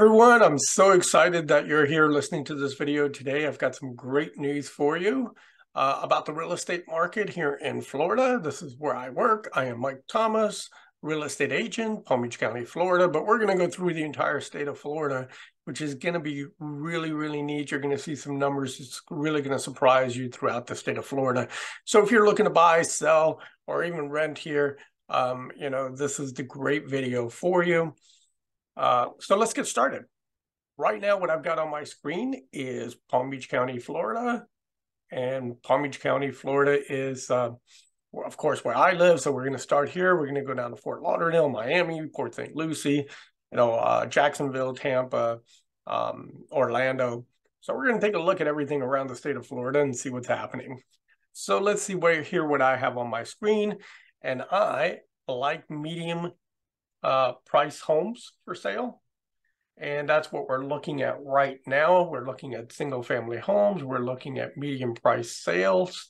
Everyone. I'm so excited that you're here listening to this video today. I've got some great news for you uh, about the real estate market here in Florida. This is where I work. I am Mike Thomas, real estate agent, Palm Beach County, Florida. But we're going to go through the entire state of Florida, which is going to be really, really neat. You're going to see some numbers. It's really going to surprise you throughout the state of Florida. So if you're looking to buy, sell, or even rent here, um, you know, this is the great video for you. Uh, so let's get started. Right now, what I've got on my screen is Palm Beach County, Florida. And Palm Beach County, Florida is, uh, of course, where I live. So we're going to start here. We're going to go down to Fort Lauderdale, Miami, Port St. Lucie, you know, uh, Jacksonville, Tampa, um, Orlando. So we're going to take a look at everything around the state of Florida and see what's happening. So let's see where here what I have on my screen. And I like medium uh, price homes for sale. And that's what we're looking at right now. We're looking at single family homes. We're looking at medium price sales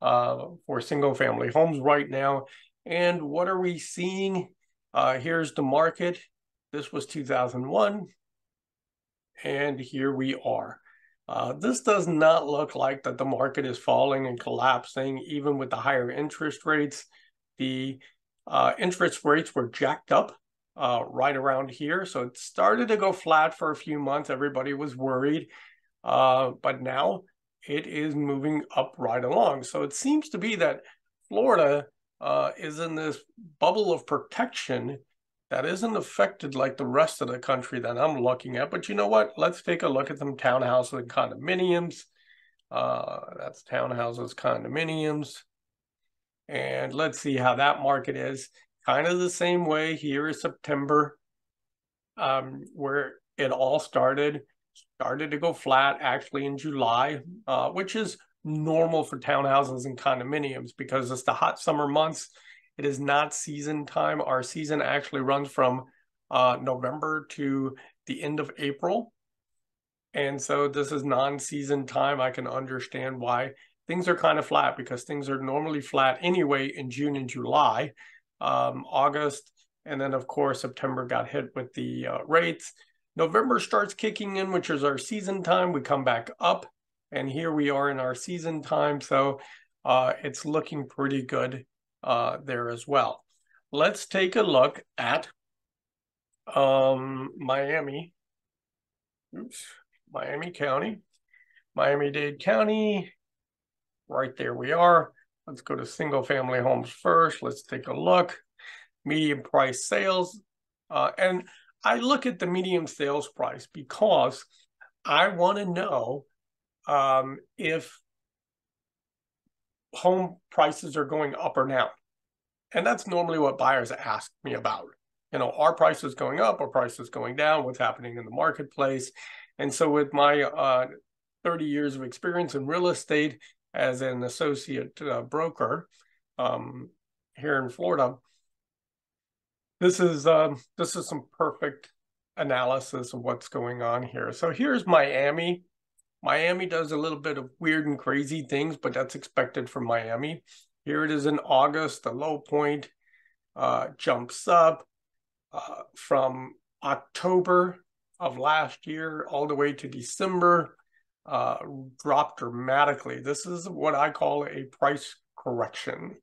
uh, for single family homes right now. And what are we seeing? Uh, here's the market. This was 2001. And here we are. Uh, this does not look like that the market is falling and collapsing, even with the higher interest rates. The uh, interest rates were jacked up uh, right around here. So it started to go flat for a few months. Everybody was worried. Uh, but now it is moving up right along. So it seems to be that Florida uh, is in this bubble of protection that isn't affected like the rest of the country that I'm looking at. But you know what? Let's take a look at some townhouses and condominiums. Uh, that's townhouses, condominiums. And let's see how that market is. Kind of the same way here is September, um, where it all started. Started to go flat actually in July, uh, which is normal for townhouses and condominiums because it's the hot summer months. It is not season time. Our season actually runs from uh, November to the end of April. And so this is non-season time. I can understand why things are kind of flat because things are normally flat anyway in June and July, um, August, and then of course September got hit with the uh, rates. November starts kicking in, which is our season time. We come back up, and here we are in our season time. So uh, it's looking pretty good uh, there as well. Let's take a look at um, Miami. Oops, Miami County, Miami-Dade County, right there we are. Let's go to single family homes first. Let's take a look. Medium price sales. Uh, and I look at the medium sales price because I want to know um, if home prices are going up or down. And that's normally what buyers ask me about. You know, are prices going up or prices going down? What's happening in the marketplace? And so with my uh, 30 years of experience in real estate as an associate uh, broker um, here in Florida. This is um, this is some perfect analysis of what's going on here. So here's Miami. Miami does a little bit of weird and crazy things, but that's expected from Miami. Here it is in August. The low point uh, jumps up uh, from October of last year all the way to December uh, dropped dramatically. This is what I call a price correction.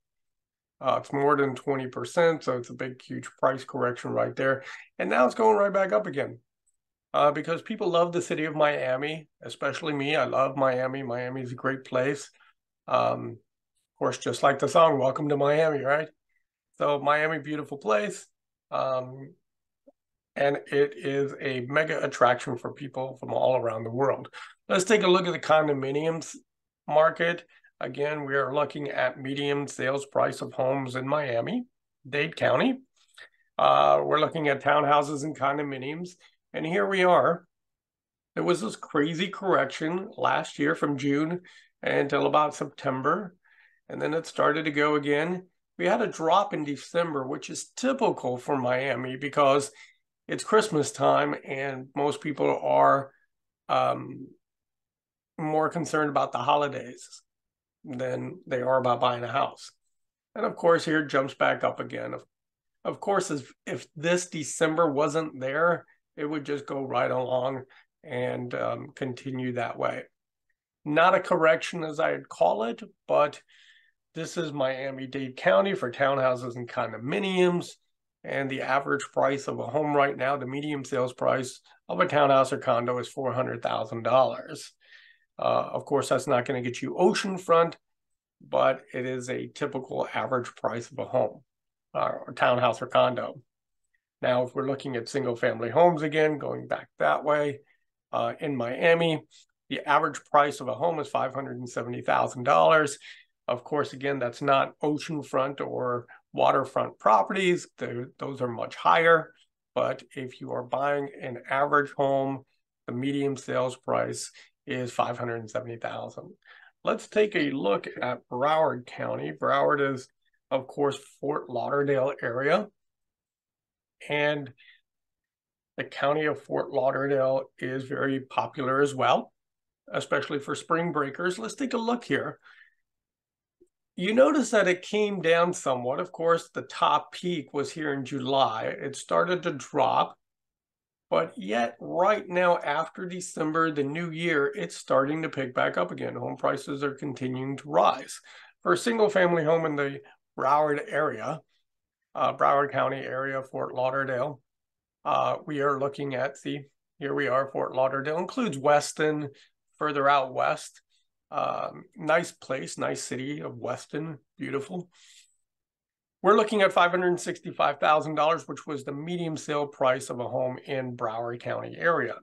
Uh, it's more than 20%, so it's a big, huge price correction right there. And now it's going right back up again uh, because people love the city of Miami, especially me. I love Miami. Miami is a great place. Um, of course, just like the song, Welcome to Miami, right? So Miami, beautiful place. Um, and it is a mega attraction for people from all around the world. Let's take a look at the condominiums market. Again, we are looking at median sales price of homes in Miami, Dade County. Uh, we're looking at townhouses and condominiums. And here we are. There was this crazy correction last year from June until about September. And then it started to go again. We had a drop in December, which is typical for Miami because it's Christmas time and most people are um, more concerned about the holidays than they are about buying a house. And of course, here jumps back up again. Of, of course, if, if this December wasn't there, it would just go right along and um, continue that way. Not a correction as I'd call it, but this is Miami-Dade County for townhouses and condominiums. And the average price of a home right now, the medium sales price of a townhouse or condo is $400,000. Uh, of course, that's not going to get you oceanfront, but it is a typical average price of a home uh, or townhouse or condo. Now, if we're looking at single family homes again, going back that way, uh, in Miami, the average price of a home is $570,000. Of course, again, that's not oceanfront or waterfront properties. Those are much higher. But if you are buying an average home, the medium sales price is 570,000. Let's take a look at Broward County. Broward is, of course, Fort Lauderdale area. And the county of Fort Lauderdale is very popular as well, especially for spring breakers. Let's take a look here. You notice that it came down somewhat. Of course, the top peak was here in July. It started to drop, but yet right now after December, the new year, it's starting to pick back up again. Home prices are continuing to rise. For a single family home in the Broward area, uh, Broward County area, Fort Lauderdale, uh, we are looking at the, here we are, Fort Lauderdale includes Weston, further out west. Um, nice place, nice city of Weston, beautiful. We're looking at $565,000, which was the medium sale price of a home in Broward County area.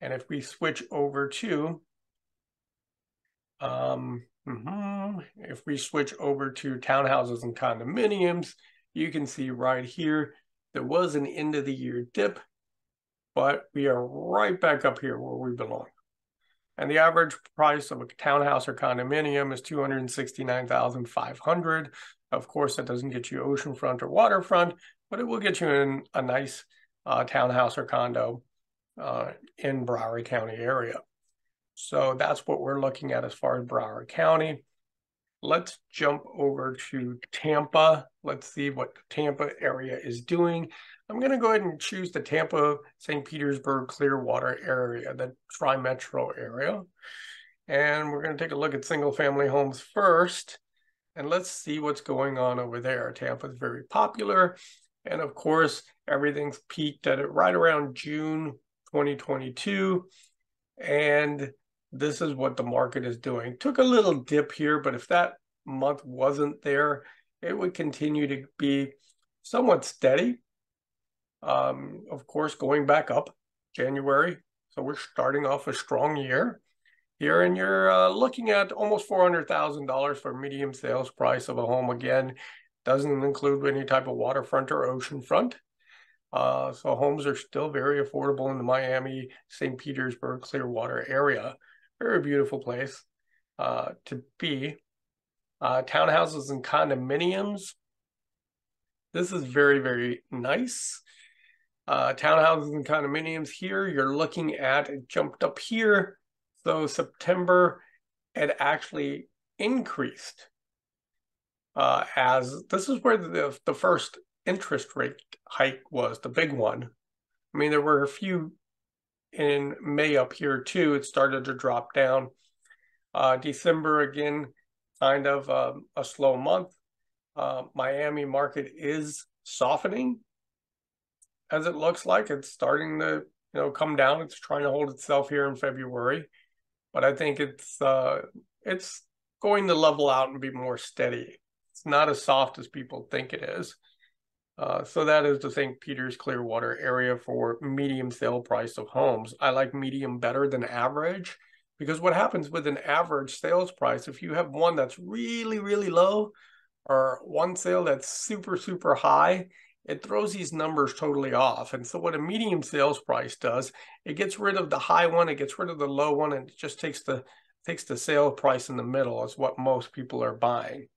And if we switch over to, um, mm -hmm, if we switch over to townhouses and condominiums, you can see right here, there was an end of the year dip, but we are right back up here where we belong. And the average price of a townhouse or condominium is 269,500. Of course, that doesn't get you oceanfront or waterfront, but it will get you in a nice uh, townhouse or condo uh, in Broward County area. So that's what we're looking at as far as Broward County. Let's jump over to Tampa. Let's see what Tampa area is doing. I'm going to go ahead and choose the Tampa, St. Petersburg, Clearwater area, the tri-metro area. And we're going to take a look at single family homes first. And let's see what's going on over there. Tampa is very popular. And of course, everything's peaked at it right around June 2022. And this is what the market is doing. Took a little dip here, but if that month wasn't there, it would continue to be somewhat steady. Um, of course, going back up January. So we're starting off a strong year here, and you're uh, looking at almost $400,000 for medium sales price of a home. Again, doesn't include any type of waterfront or oceanfront. Uh, so homes are still very affordable in the Miami, St. Petersburg, Clearwater area. Very beautiful place uh, to be. Uh, townhouses and condominiums. This is very, very nice uh, townhouses and condominiums here, you're looking at, it jumped up here. So September, it actually increased uh, as this is where the, the first interest rate hike was, the big one. I mean, there were a few in May up here too. It started to drop down. Uh, December again, kind of um, a slow month. Uh, Miami market is softening as it looks like it's starting to you know come down. It's trying to hold itself here in February, but I think it's uh, it's going to level out and be more steady. It's not as soft as people think it is. Uh, so that is the St. Peter's Clearwater area for medium sale price of homes. I like medium better than average because what happens with an average sales price, if you have one that's really, really low or one sale that's super, super high, it throws these numbers totally off. And so what a medium sales price does, it gets rid of the high one, it gets rid of the low one, and it just takes the takes the sale price in the middle is what most people are buying.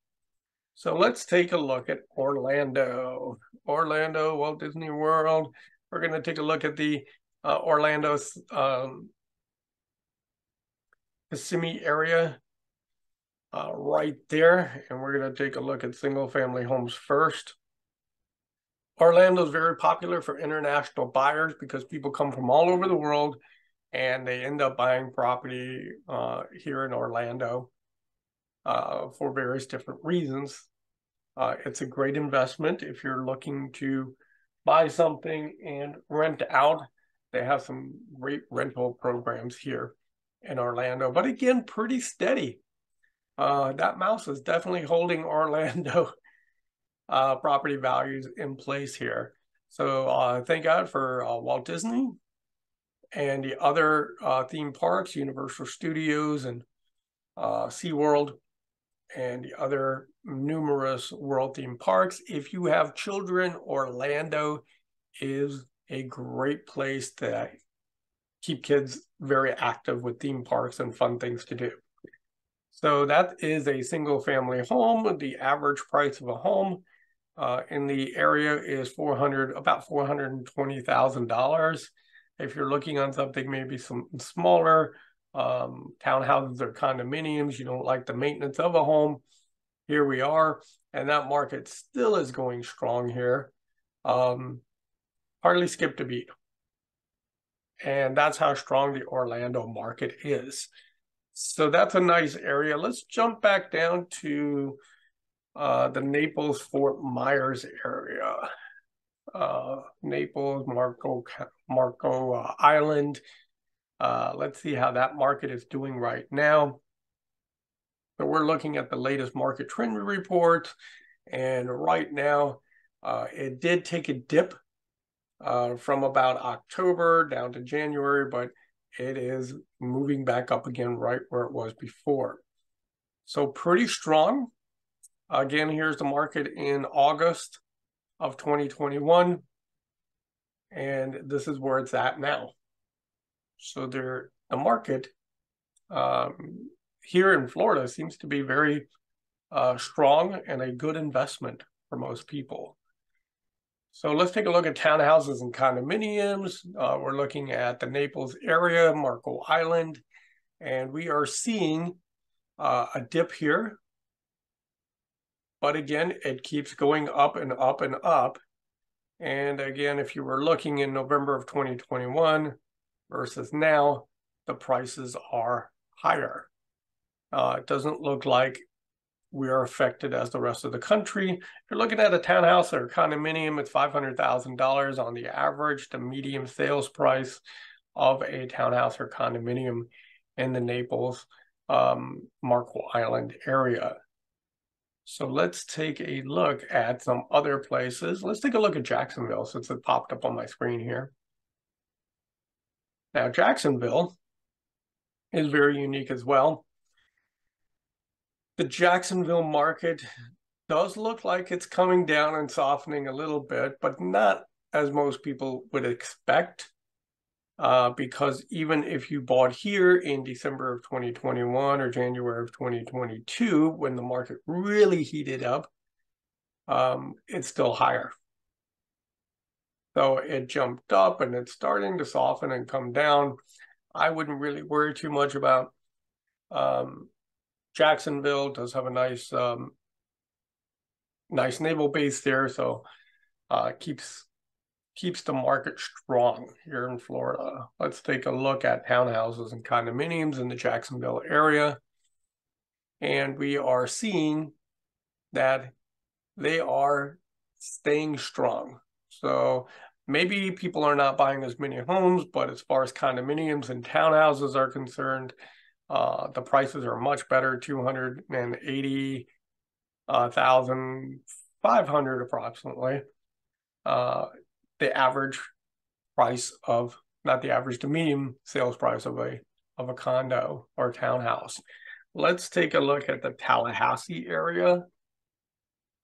So let's take a look at Orlando. Orlando, Walt Disney World. We're going to take a look at the uh, Orlando um, Kissimmee area uh, right there. And we're going to take a look at single family homes first. Orlando is very popular for international buyers because people come from all over the world and they end up buying property uh, here in Orlando uh, for various different reasons. Uh, it's a great investment if you're looking to buy something and rent out. They have some great rental programs here in Orlando, but again, pretty steady. Uh, that mouse is definitely holding Orlando uh, property values in place here. So uh, thank God for uh, Walt Disney and the other uh, theme parks, Universal Studios and uh, SeaWorld, and the other numerous world theme parks. If you have children, Orlando is a great place to keep kids very active with theme parks and fun things to do. So that is a single family home. The average price of a home uh, in the area is 400, about $420,000. If you're looking on something maybe some smaller, um, townhouses or condominiums, you don't like the maintenance of a home, here we are. And that market still is going strong here. Um, hardly skipped a beat. And that's how strong the Orlando market is. So that's a nice area. Let's jump back down to uh, the Naples Fort Myers area. Uh, Naples, Marco, Marco uh, Island. Uh, let's see how that market is doing right now. So we're looking at the latest market trend report. And right now, uh, it did take a dip uh, from about October down to January, but it is moving back up again right where it was before. So pretty strong. Again, here's the market in August of 2021. And this is where it's at now. So there, the market um, here in Florida seems to be very uh, strong and a good investment for most people. So let's take a look at townhouses and condominiums. Uh, we're looking at the Naples area, Marco Island, and we are seeing uh, a dip here. But again, it keeps going up and up and up. And again, if you were looking in November of 2021 versus now, the prices are higher. Uh, it doesn't look like we are affected as the rest of the country. If you're looking at a townhouse or a condominium, it's $500,000 on the average, the medium sales price of a townhouse or condominium in the Naples, um, Marco Island area. So let's take a look at some other places. Let's take a look at Jacksonville since it popped up on my screen here. Now, Jacksonville is very unique as well the Jacksonville market does look like it's coming down and softening a little bit, but not as most people would expect. Uh, because even if you bought here in December of 2021 or January of 2022, when the market really heated up, um, it's still higher. So it jumped up and it's starting to soften and come down. I wouldn't really worry too much about um, Jacksonville does have a nice um, nice naval base there, so uh, keeps keeps the market strong here in Florida. Let's take a look at townhouses and condominiums in the Jacksonville area. And we are seeing that they are staying strong. So maybe people are not buying as many homes, but as far as condominiums and townhouses are concerned, uh, the prices are much better, 280,500 uh, approximately. Uh, the average price of, not the average, medium sales price of a, of a condo or townhouse. Let's take a look at the Tallahassee area.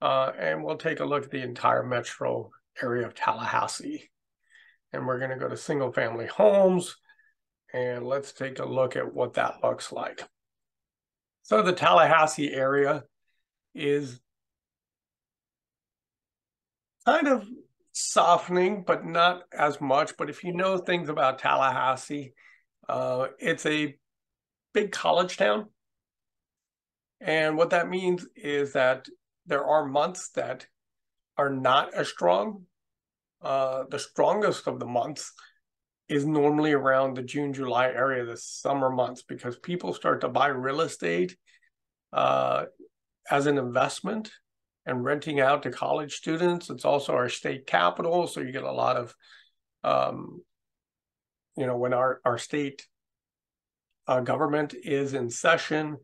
Uh, and we'll take a look at the entire metro area of Tallahassee. And we're going to go to single family homes and let's take a look at what that looks like. So the Tallahassee area is kind of softening, but not as much. But if you know things about Tallahassee, uh, it's a big college town. And what that means is that there are months that are not as strong uh, the strongest of the months is normally around the June, July area, the summer months, because people start to buy real estate uh, as an investment and renting out to college students. It's also our state capital, so you get a lot of, um, you know, when our our state uh, government is in session,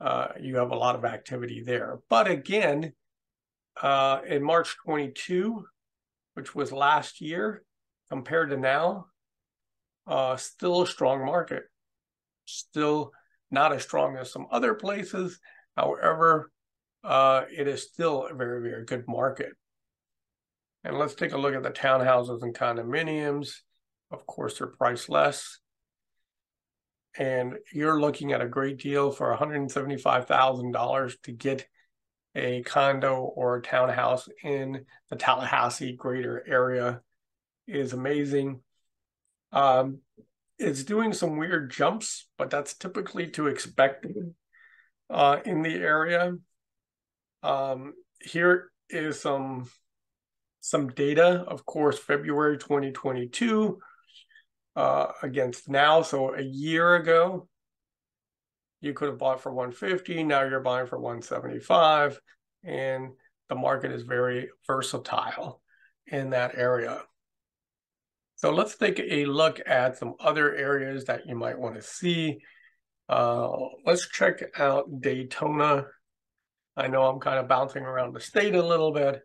uh, you have a lot of activity there. But again, uh, in March 22, which was last year, compared to now, uh, still a strong market. Still not as strong as some other places. However, uh, it is still a very, very good market. And let's take a look at the townhouses and condominiums. Of course, they're priced less. And you're looking at a great deal for $175,000 to get a condo or a townhouse in the Tallahassee greater area is amazing. Um, it's doing some weird jumps, but that's typically to expect uh, in the area. Um, here is some some data. Of course, February 2022 uh, against now. So a year ago, you could have bought for 150. Now you're buying for 175, and the market is very versatile in that area. So let's take a look at some other areas that you might want to see. Uh, let's check out Daytona. I know I'm kind of bouncing around the state a little bit,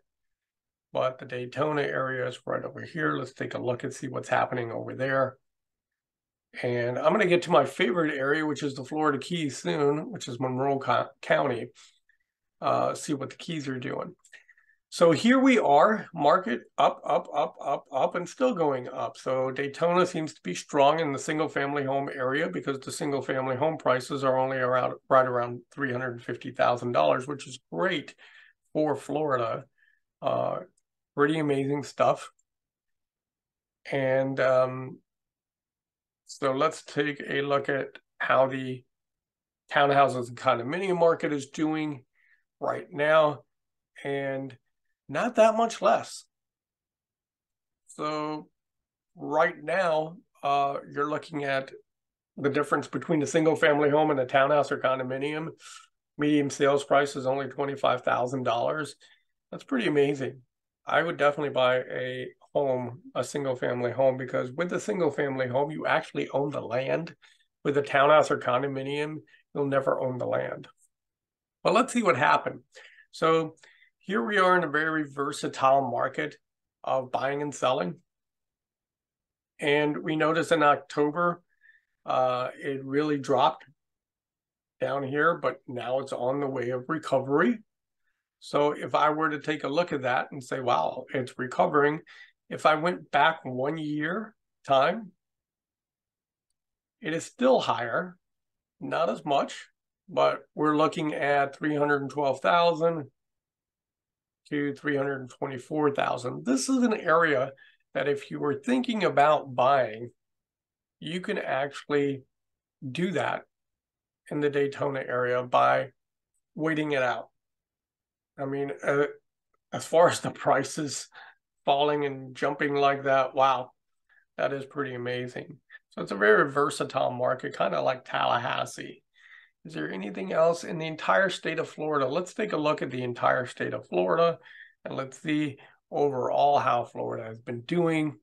but the Daytona area is right over here. Let's take a look and see what's happening over there. And I'm going to get to my favorite area, which is the Florida Keys soon, which is Monroe County. Uh, see what the Keys are doing. So here we are, market up, up, up, up, up, and still going up. So Daytona seems to be strong in the single family home area because the single family home prices are only around right around $350,000, which is great for Florida. Uh, pretty amazing stuff. And um, so let's take a look at how the townhouses and condominium market is doing right now. And not that much less. So right now, uh, you're looking at the difference between a single family home and a townhouse or condominium. Medium sales price is only $25,000. That's pretty amazing. I would definitely buy a home, a single family home, because with a single family home, you actually own the land. With a townhouse or condominium, you'll never own the land. But let's see what happened. So here we are in a very versatile market of buying and selling. And we notice in October, uh, it really dropped down here, but now it's on the way of recovery. So if I were to take a look at that and say, wow, it's recovering, if I went back one year time, it is still higher, not as much, but we're looking at 312,000 to 324,000. This is an area that if you were thinking about buying, you can actually do that in the Daytona area by waiting it out. I mean, uh, as far as the prices falling and jumping like that, wow, that is pretty amazing. So it's a very versatile market, kind of like Tallahassee. Is there anything else in the entire state of Florida? Let's take a look at the entire state of Florida and let's see overall how Florida has been doing.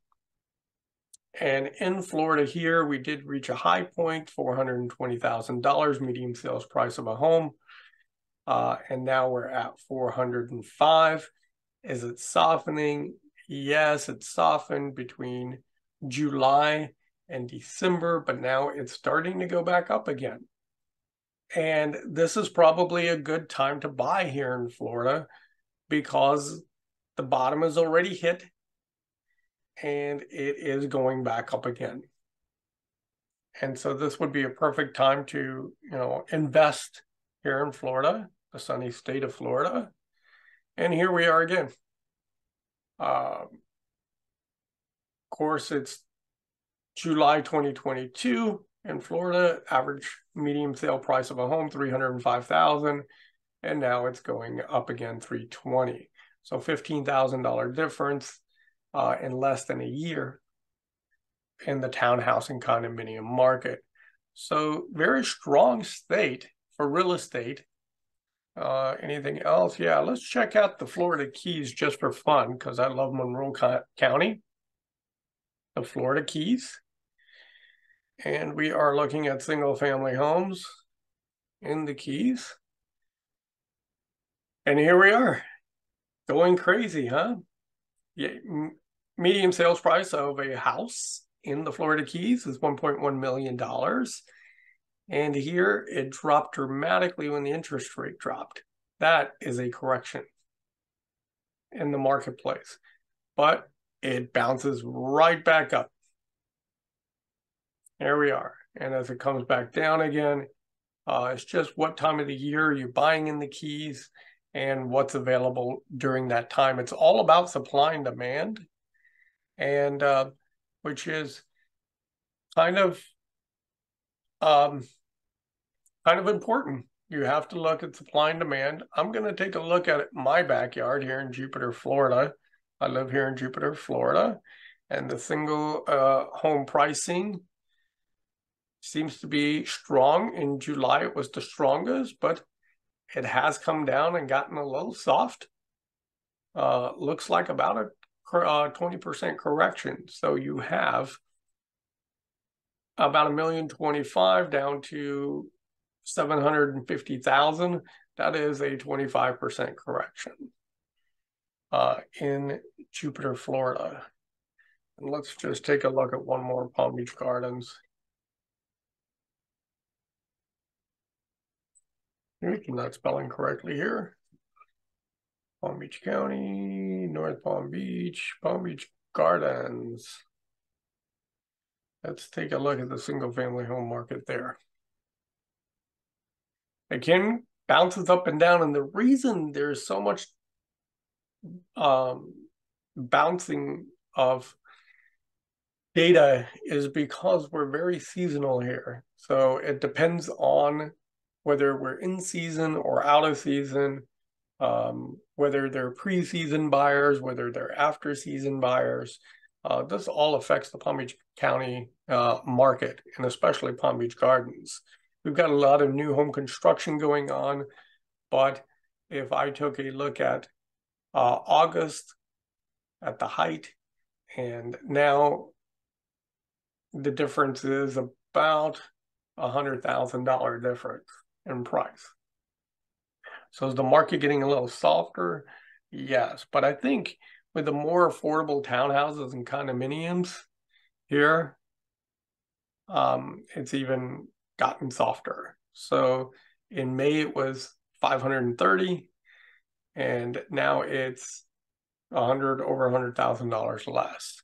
And in Florida here, we did reach a high point, $420,000 median sales price of a home. Uh, and now we're at 405. Is it softening? Yes, it's softened between July and December, but now it's starting to go back up again. And this is probably a good time to buy here in Florida because the bottom is already hit and it is going back up again. And so this would be a perfect time to, you know, invest here in Florida, the sunny state of Florida. And here we are again. Uh, of course, it's July 2022 in Florida, average medium sale price of a home, 305,000. And now it's going up again, 320. So $15,000 difference. uh, in less than a year in the townhouse and condominium market. So very strong state for real estate. Uh, anything else? Yeah, let's check out the Florida Keys just for fun because I love Monroe County. The Florida Keys. And we are looking at single family homes in the Keys. And here we are, going crazy, huh? Yeah, medium sales price of a house in the Florida Keys is $1.1 million. And here it dropped dramatically when the interest rate dropped. That is a correction in the marketplace. But it bounces right back up. There we are. And as it comes back down again, uh, it's just what time of the year you're buying in the keys and what's available during that time. It's all about supply and demand, and uh, which is kind of um, kind of important. You have to look at supply and demand. I'm going to take a look at my backyard here in Jupiter, Florida. I live here in Jupiter, Florida, and the single uh, home pricing seems to be strong. In July, it was the strongest, but it has come down and gotten a little soft. Uh, looks like about a 20% uh, correction. So you have about a million 25 down to 750,000. That is a 25% correction uh, in Jupiter, Florida. And let's just take a look at one more Palm Beach Gardens. I'm not spelling correctly here. Palm Beach County, North Palm Beach, Palm Beach Gardens. Let's take a look at the single family home market there. Again, bounces up and down. And the reason there's so much um, bouncing of data is because we're very seasonal here. So it depends on whether we're in season or out of season, um, whether they're pre-season buyers, whether they're after season buyers. Uh, this all affects the Palm Beach County uh, market and especially Palm Beach Gardens. We've got a lot of new home construction going on, but if I took a look at uh, August at the height, and now the difference is about a hundred thousand dollar difference in price. So is the market getting a little softer? Yes, but I think with the more affordable townhouses and condominiums here, um, it's even gotten softer. So in May it was 530, and now it's 100 over $100,000 less.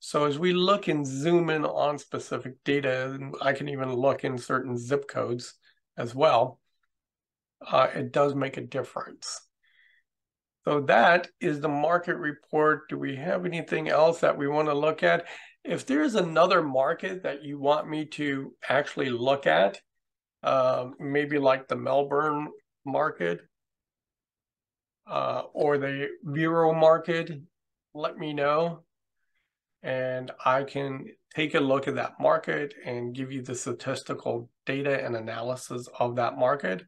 So as we look and zoom in on specific data, I can even look in certain zip codes as well, uh, it does make a difference. So that is the market report. Do we have anything else that we want to look at? If there's another market that you want me to actually look at, uh, maybe like the Melbourne market uh, or the Vero market, let me know. And I can take a look at that market and give you the statistical data and analysis of that market.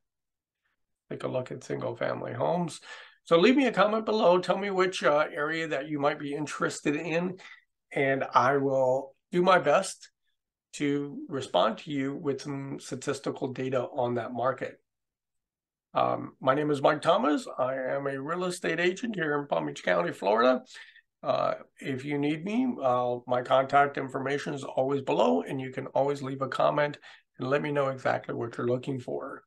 Take a look at single family homes. So leave me a comment below. Tell me which uh, area that you might be interested in, and I will do my best to respond to you with some statistical data on that market. Um, my name is Mike Thomas. I am a real estate agent here in Palm Beach County, Florida. Uh, if you need me, uh, my contact information is always below, and you can always leave a comment and let me know exactly what you're looking for.